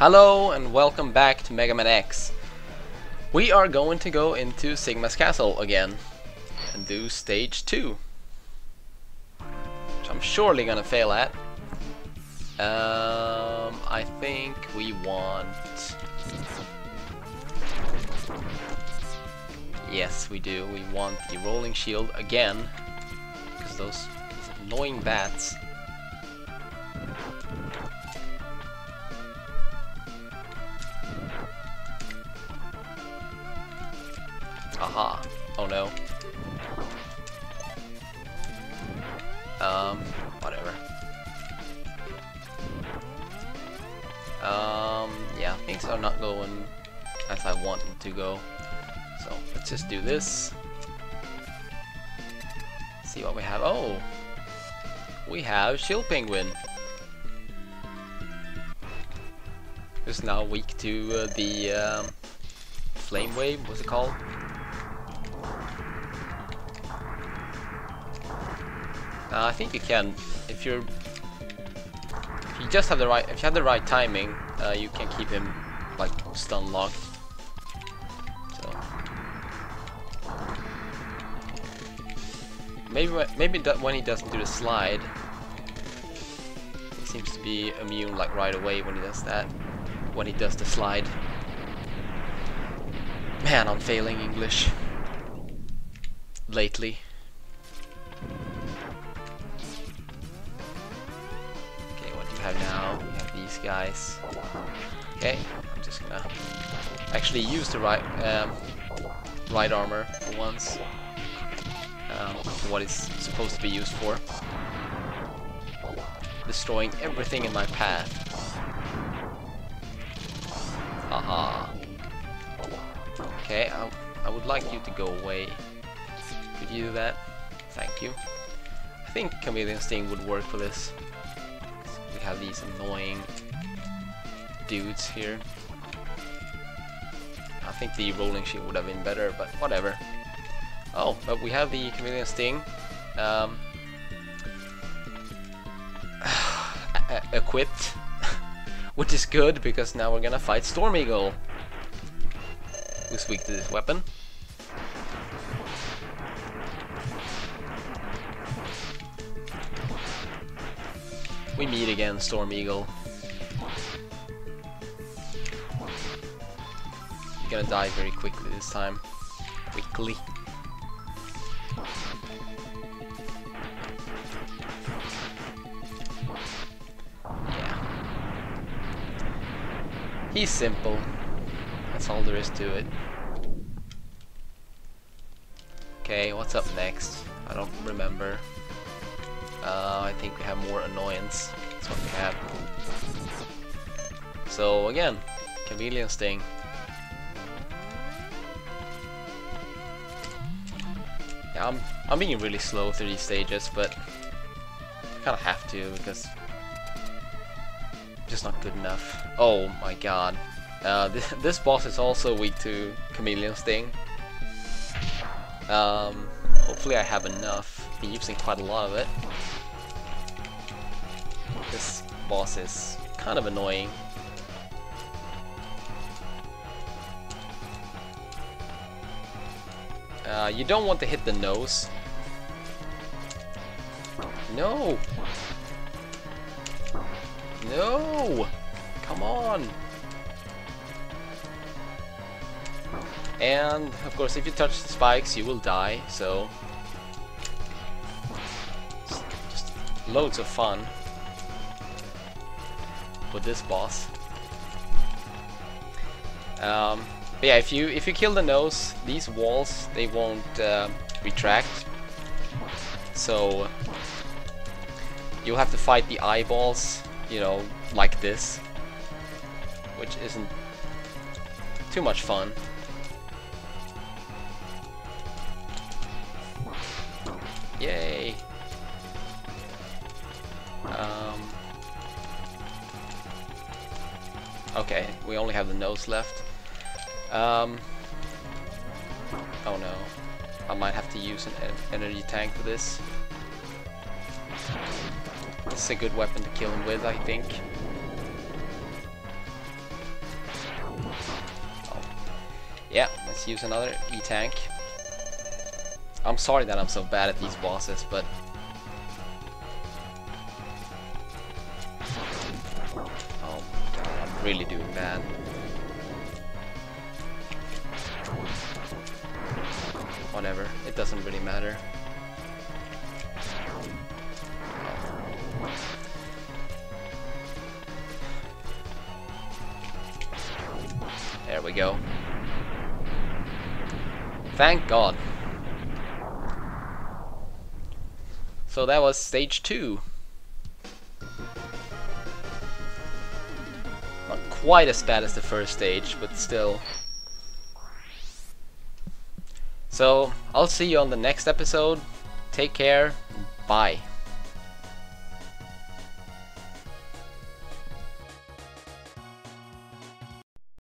Hello and welcome back to Mega Man X. We are going to go into Sigma's castle again and do stage 2. Which I'm surely gonna fail at. Um, I think we want... Yes, we do. We want the rolling shield again. Because those annoying bats Aha. Oh no. Um, whatever. Um, yeah, things are not going as I want them to go. So, let's just do this. See what we have. Oh! We have Chill Penguin. Who's now weak to uh, the um, Flame Wave, what's it called? Uh, I think you can if you're if you just have the right if you have the right timing, uh, you can keep him like stun locked. So maybe maybe when he doesn't do the slide, he seems to be immune like right away when he does that. When he does the slide. Man, I'm failing English lately. Have now, we have these guys. Okay, I'm just gonna actually use the right um, right armor for once. Um, what it's supposed to be used for. Destroying everything in my path. Aha. Okay, I, I would like you to go away. Could you do that? Thank you. I think Chameleon Sting would work for this have these annoying dudes here. I think the rolling shield would have been better, but whatever. Oh, but we have the Chameleon Sting. Um, equipped, which is good because now we're gonna fight Storm Eagle, who's weak to this weapon. We meet again, Storm Eagle. You're gonna die very quickly this time. Quickly. Yeah. He's simple. That's all there is to it. Okay, what's up next? I don't remember. Uh, I think we have more annoyance. That's what we have. So again, Chameleon Sting. Yeah, I'm I'm being really slow through these stages, but I kind of have to because just not good enough. Oh my god. Uh, this, this boss is also weak to Chameleon Sting. Um, hopefully I have enough. Been using quite a lot of it. This boss is kind of annoying. Uh, you don't want to hit the nose. No! No! Come on! And, of course, if you touch the spikes, you will die, so... Just loads of fun with this boss. Um, but yeah, if you if you kill the nose, these walls they won't uh, retract. So you'll have to fight the eyeballs, you know, like this, which isn't too much fun. Yay! Um, Okay, we only have the nose left. Um, oh no. I might have to use an energy tank for this. This is a good weapon to kill him with, I think. Oh. Yeah, let's use another E-tank. I'm sorry that I'm so bad at these bosses, but really doing bad. Whatever, it doesn't really matter. There we go. Thank God. So that was stage two. Quite as bad as the first stage, but still. So, I'll see you on the next episode. Take care. Bye.